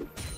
you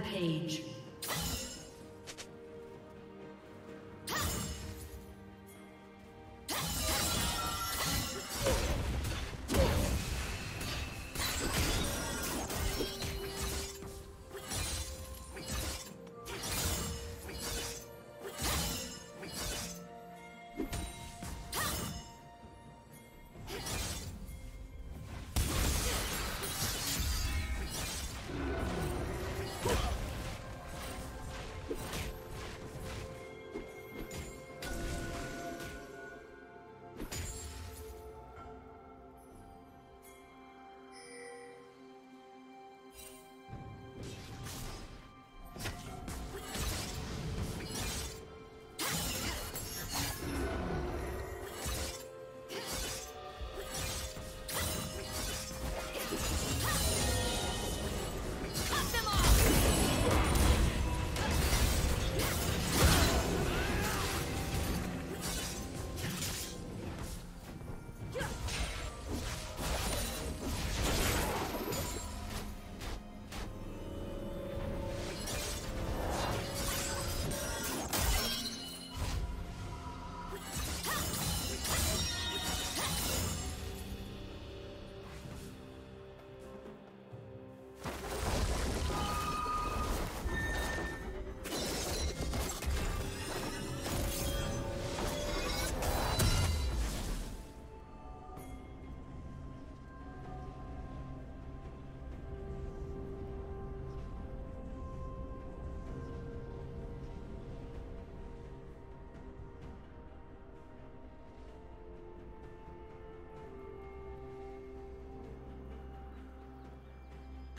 Rampage.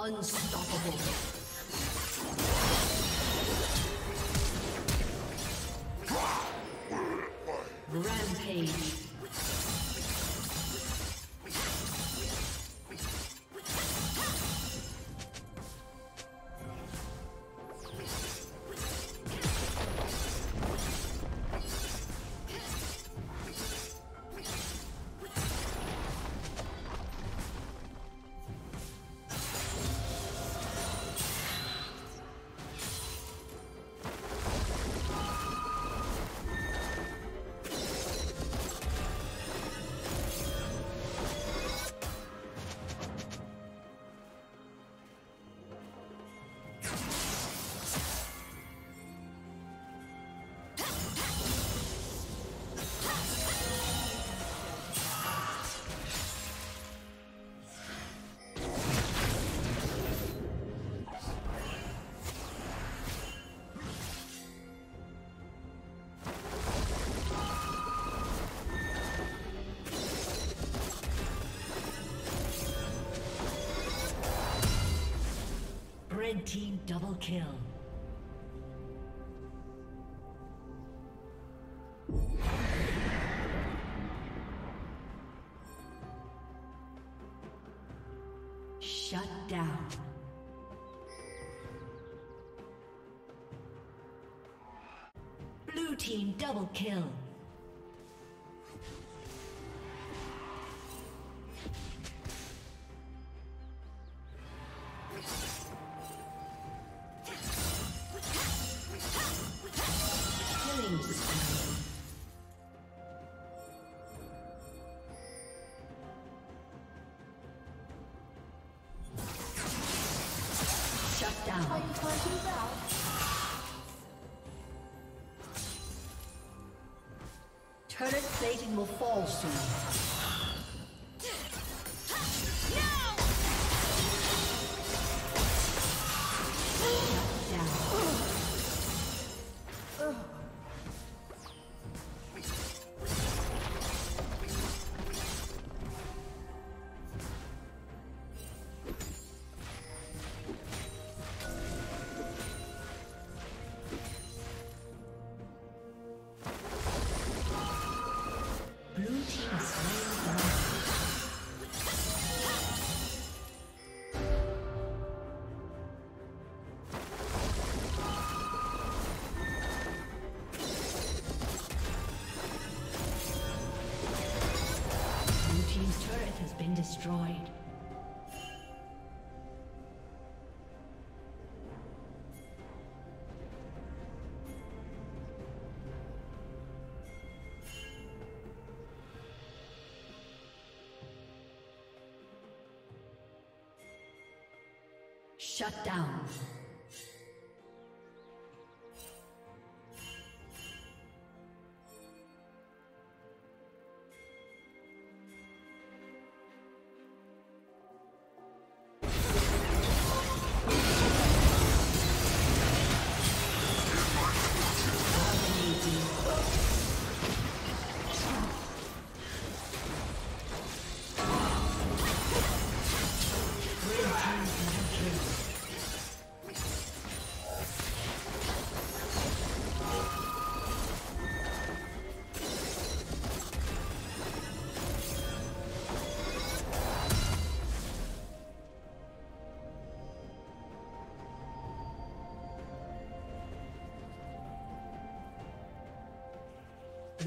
Unstoppable. Rampage. Team double kill. Shut down. Blue team double kill. down. Turret plating will fall soon. Shut down.